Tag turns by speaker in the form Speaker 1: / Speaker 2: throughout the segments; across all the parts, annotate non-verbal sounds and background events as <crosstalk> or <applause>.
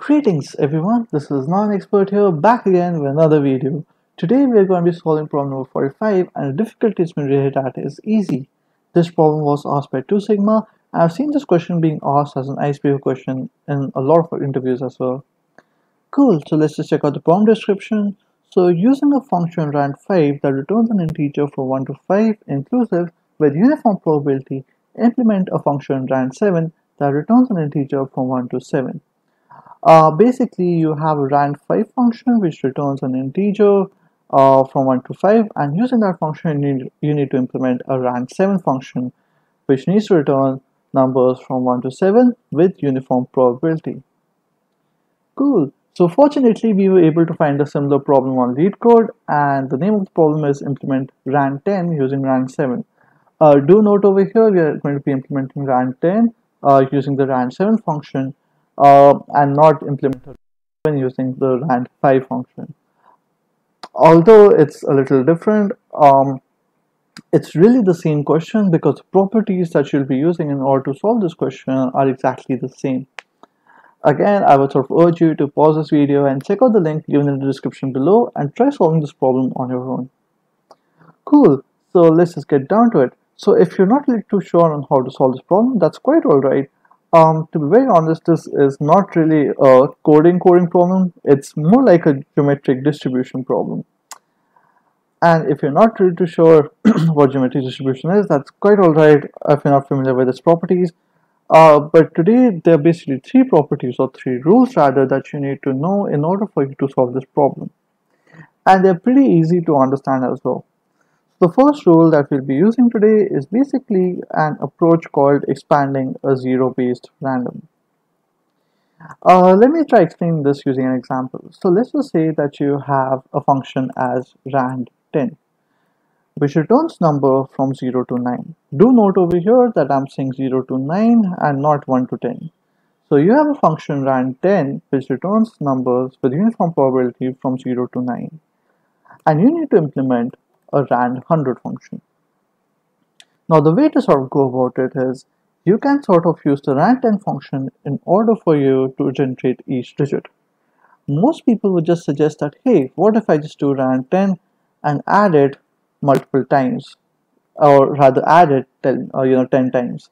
Speaker 1: Greetings everyone, this is Not An Expert here back again with another video. Today we are going to be solving problem number 45 and the difficulty has been rated at is easy. This problem was asked by 2 Sigma and I've seen this question being asked as an icebreaker question in a lot of interviews as well. Cool, so let's just check out the problem description. So using a function rand5 that returns an integer from 1 to 5 inclusive with uniform probability, implement a function rand7 that returns an integer from 1 to 7. Uh, basically, you have a rand5 function which returns an integer uh, from 1 to 5 and using that function you need, you need to implement a rand7 function which needs to return numbers from 1 to 7 with uniform probability. Cool. So fortunately, we were able to find a similar problem on LeetCode and the name of the problem is implement rand10 using rand7. Uh, do note over here, we are going to be implementing rand10 uh, using the rand7 function uh, and not implemented when using the rand5 function. Although it's a little different, um, it's really the same question because the properties that you'll be using in order to solve this question are exactly the same. Again, I would sort of urge you to pause this video and check out the link given in the description below and try solving this problem on your own. Cool, so let's just get down to it. So if you're not really too sure on how to solve this problem, that's quite alright. Um, to be very honest, this is not really a coding coding problem. It's more like a geometric distribution problem. And if you're not really too sure <clears throat> what geometric distribution is, that's quite alright if you're not familiar with its properties. Uh, but today there are basically three properties or three rules rather that you need to know in order for you to solve this problem. And they're pretty easy to understand as well. The first rule that we'll be using today is basically an approach called expanding a zero-based random. Uh, let me try explaining this using an example. So let's just say that you have a function as rand10 which returns number from 0 to 9. Do note over here that I'm saying 0 to 9 and not 1 to 10. So you have a function rand10 which returns numbers with uniform probability from 0 to 9. And you need to implement a rand 100 function. Now the way to sort of go about it is you can sort of use the rand 10 function in order for you to generate each digit. Most people would just suggest that hey what if I just do rand 10 and add it multiple times or rather add it 10, uh, you know 10 times.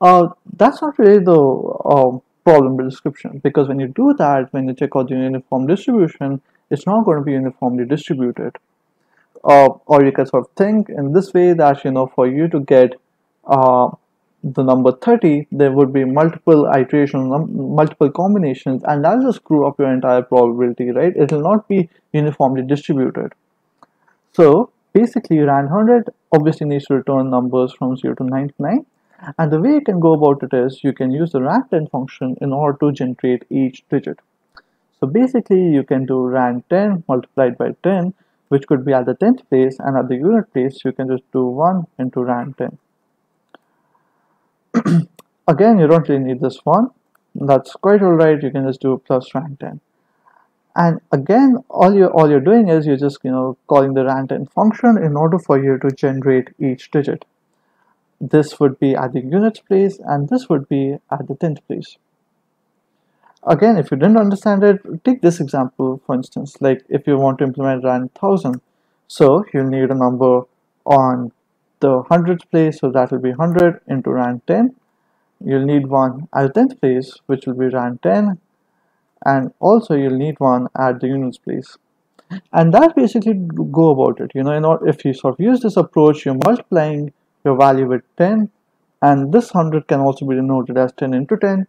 Speaker 1: Uh, that's not really the uh, problem description because when you do that when you check out the uniform distribution it's not going to be uniformly distributed uh, or you can sort of think in this way that you know for you to get uh, the number 30 there would be multiple iterations multiple combinations and that'll screw up your entire probability right? It will not be uniformly distributed. So basically rand 100 obviously needs to return numbers from 0 to 99 and the way you can go about it is you can use the rand10 function in order to generate each digit. So basically you can do rand10 multiplied by 10 which could be at the 10th place and at the unit place you can just do 1 into rand 10 <clears throat> again you don't really need this one. That's quite alright you can just do plus rand 10 and again all you're all you're doing is you're just you know calling the rand 10 function in order for you to generate each digit. This would be at the units place and this would be at the 10th place Again, if you didn't understand it, take this example for instance, like if you want to implement rand 1000. So you'll need a number on the hundreds place, so that will be 100 into rand 10. You'll need one at the 10th place, which will be rand 10. And also you'll need one at the units place. And that's basically go about it. You know, if you sort of use this approach, you're multiplying your value with 10 and this 100 can also be denoted as 10 into 10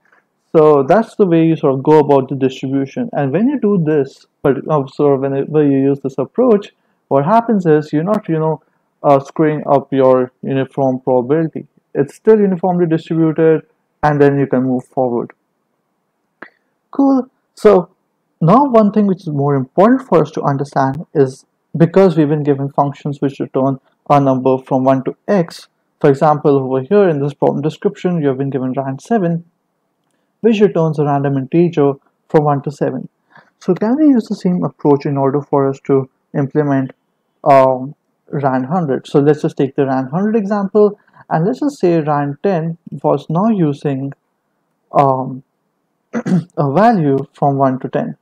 Speaker 1: so that's the way you sort of go about the distribution. And when you do this, but uh, sort of whenever you use this approach, what happens is you're not, you know, uh, screwing up your uniform probability. It's still uniformly distributed, and then you can move forward. Cool. So now one thing which is more important for us to understand is because we've been given functions which return a number from 1 to x, for example, over here in this problem description, you have been given rand 7 which returns a random integer from 1 to 7. So can we use the same approach in order for us to implement um, rand 100? So let's just take the rand 100 example and let's just say rand 10 was now using um, <clears throat> a value from 1 to 10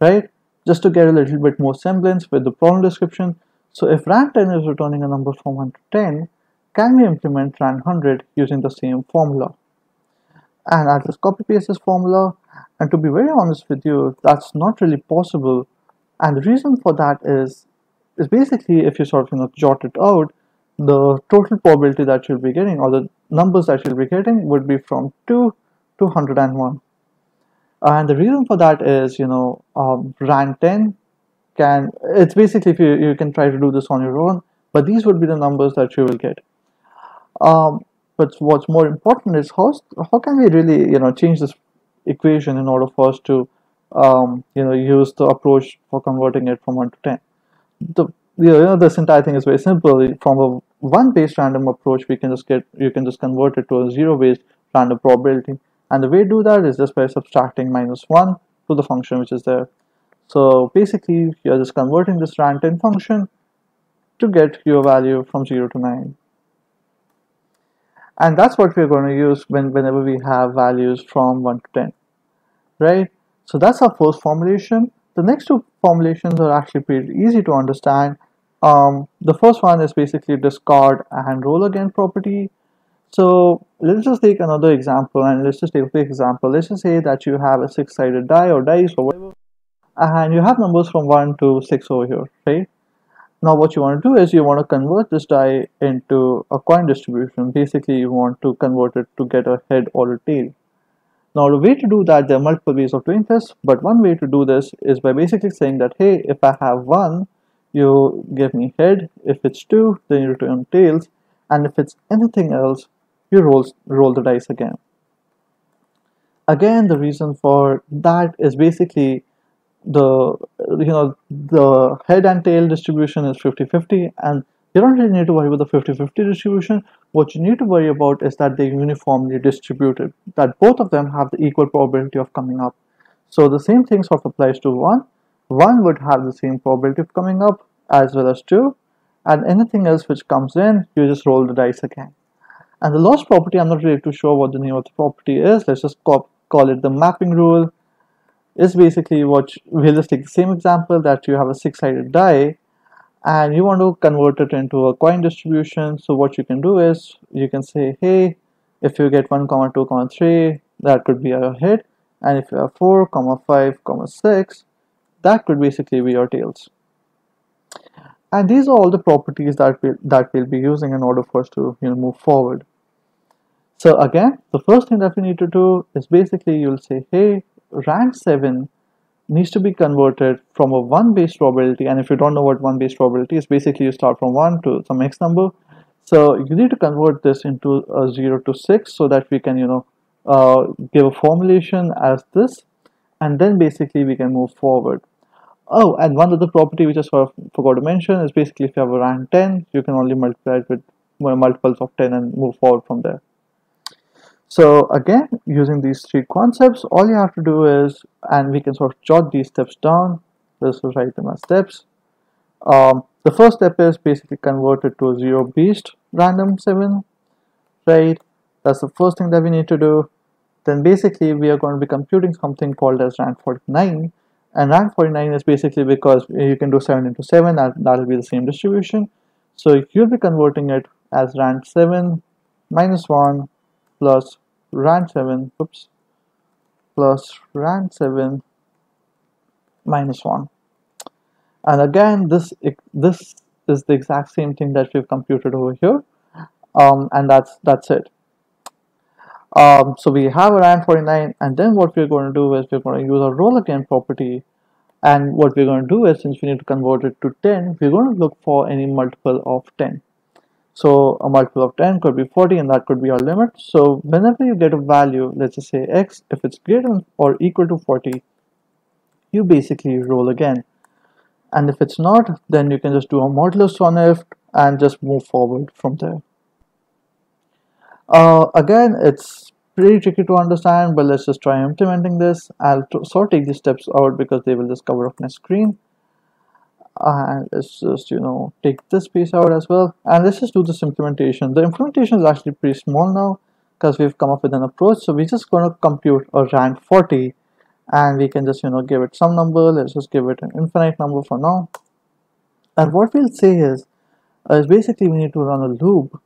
Speaker 1: right just to get a little bit more semblance with the problem description so if rand10 is returning a number from 1 to 10 can we implement rand100 using the same formula and I'll just copy paste this formula. And to be very honest with you that's not really possible. And the reason for that is is basically if you sort of you know jot it out the total probability that you'll be getting or the numbers that you'll be getting would be from 2 to 101 and the reason for that is you know um, rand 10 can it's basically if you, you can try to do this on your own but these would be the numbers that you will get. Um, but what's more important is how, how can we really you know change this equation in order for us to um, you know use the approach for converting it from 1 to 10 the you know this entire thing is very simple. From a one based random approach we can just get you can just convert it to a zero based random probability. And the way to do that is just by subtracting minus 1 to the function which is there. So basically you're just converting this rand10 function to get your value from 0 to 9 and that's what we're going to use when whenever we have values from 1 to 10 right? So that's our first formulation. The next two formulations are actually pretty easy to understand. Um, the first one is basically discard and roll again property. So let's just take another example and let's just take a quick example. Let's just say that you have a six-sided die or dice or whatever and you have numbers from 1 to 6 over here right now what you want to do is you want to convert this die into a coin distribution. Basically you want to convert it to get a head or a tail. Now the way to do that, there are multiple ways of doing this, but one way to do this is by basically saying that, hey, if I have 1, you give me head, if it's 2, then you return tails, and if it's anything else, you roll, roll the dice again. Again, the reason for that is basically the you know the head and tail distribution is 50-50 and you don't really need to worry about the 50-50 distribution. What you need to worry about is that they're uniformly distributed that both of them have the equal probability of coming up. So the same thing sort of applies to one. One would have the same probability of coming up as well as two. And anything else which comes in you just roll the dice again. And the last property i'm not really too sure what the name of the property is. Let's just call, call it the mapping rule is basically what we'll just take the same example that you have a six-sided die and you want to convert it into a coin distribution. So what you can do is you can say hey if you get 1 comma 2 comma 3 that could be your head and if you have 4 comma 5 comma 6 that could basically be your tails. And these are all the properties that we'll, that we'll be using in order for us to you know move forward. So again the first thing that we need to do is basically you'll say hey rand 7 needs to be converted from a 1 based probability. And if you don't know what 1 based probability is basically you start from 1 to some x number. So you need to convert this into a 0 to 6 so that we can you know uh, give a formulation as this. And then basically we can move forward. Oh and one other property which I sort of forgot to mention is basically if you have a rand 10 you can only multiply it with multiples of 10 and move forward from there so again, using these three concepts, all you have to do is, and we can sort of jot these steps down. Let's write them as steps. Um, the first step is basically convert it to a zero based random 7, right? That's the first thing that we need to do. Then basically we are going to be computing something called as rand 49 and rand 49 is basically because you can do 7 into 7 that that'll be the same distribution so you'll be converting it as rand 7 minus 1 plus rand7 oops plus rand7 minus 1 and again this this is the exact same thing that we've computed over here. Um, and that's that's it. Um, so we have a rand 49 and then what we're going to do is we're going to use our roll again property. And what we're going to do is since we need to convert it to 10 we're going to look for any multiple of 10 so a multiple of 10 could be 40 and that could be our limit. So whenever you get a value, let's just say x, if it's greater or equal to 40, you basically roll again. And if it's not, then you can just do a modulus on it and just move forward from there. Uh, again, it's pretty tricky to understand, but let's just try implementing this. I'll sort of take these steps out because they will just cover up my screen and let's just you know take this piece out as well. And let's just do this implementation. The implementation is actually pretty small now because we've come up with an approach. So we're just going to compute a rand 40 and we can just you know give it some number. Let's just give it an infinite number for now. And what we'll say is uh, is basically we need to run a loop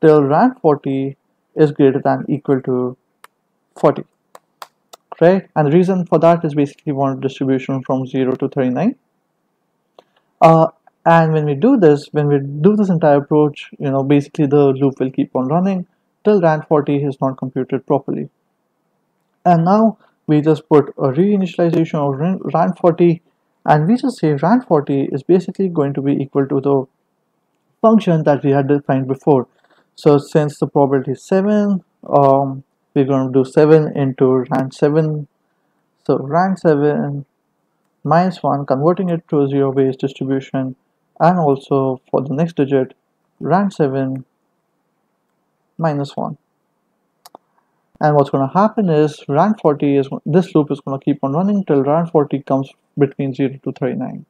Speaker 1: till rand 40 is greater than equal to 40 right? And the reason for that is basically we want distribution from 0 to 39 uh, and when we do this when we do this entire approach you know basically the loop will keep on running till rand 40 is not computed properly. And now we just put a reinitialization of rand 40 and we just say rand 40 is basically going to be equal to the function that we had defined before. So since the probability is 7 um, we're going to do 7 into rand 7 so rand 7 minus 1 converting it to a zero based distribution and also for the next digit rand 7 minus 1 and what's going to happen is rand 40 is this loop is going to keep on running till rand 40 comes between 0 to 39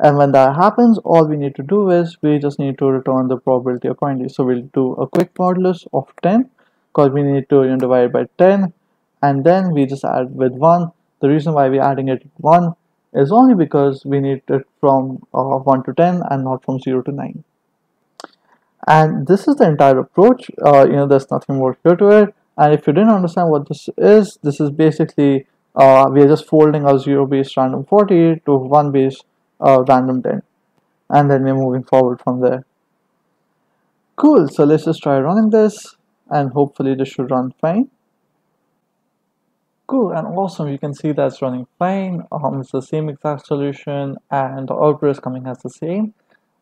Speaker 1: and when that happens all we need to do is we just need to return the probability accordingly. So we'll do a quick modulus of 10 because we need to you know, divide by 10 and then we just add with 1 the reason why we're adding it 1 is only because we need it from uh, 1 to 10 and not from 0 to 9 and this is the entire approach. Uh, you know there's nothing more here to it. And if you didn't understand what this is this is basically uh, we are just folding our 0 base random 40 to 1 base uh, random 10 and then we're moving forward from there. Cool. So let's just try running this and hopefully this should run fine Cool and awesome. You can see that's running fine. Um, it's the same exact solution and the output is coming as the same.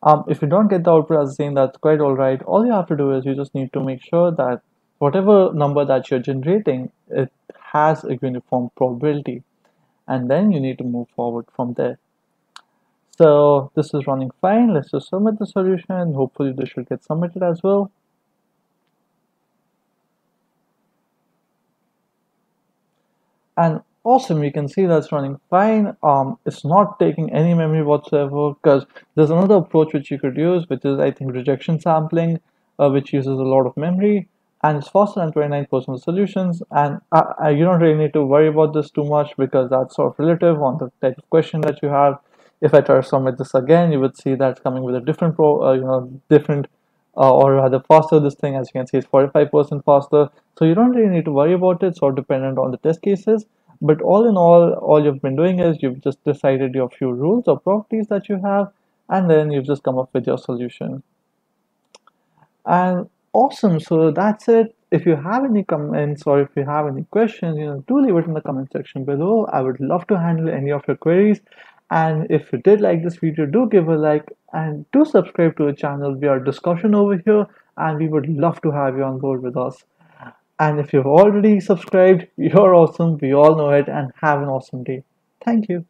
Speaker 1: Um, if you don't get the output as the same, that's quite all right. All you have to do is you just need to make sure that whatever number that you're generating, it has a uniform probability. And then you need to move forward from there. So this is running fine. Let's just submit the solution. Hopefully this should get submitted as well. And awesome you can see that's running fine. Um, it's not taking any memory whatsoever because there's another approach which you could use which is I think rejection sampling uh, which uses a lot of memory and it's faster than 29% of solutions. And you don't really need to worry about this too much because that's sort of relative on the type of question that you have. If I try to submit this again you would see that's coming with a different pro uh, you know different uh, or rather faster this thing as you can see is 45% faster. So you don't really need to worry about it. So dependent on the test cases. But all in all all you've been doing is you've just decided your few rules or properties that you have and then you've just come up with your solution. And awesome. So that's it. If you have any comments or if you have any questions you know do leave it in the comment section below. I would love to handle any of your queries and if you did like this video do give a like and do subscribe to the channel. We are discussion over here and we would love to have you on board with us. And if you've already subscribed <laughs> you're awesome. We all know it and have an awesome day. Thank you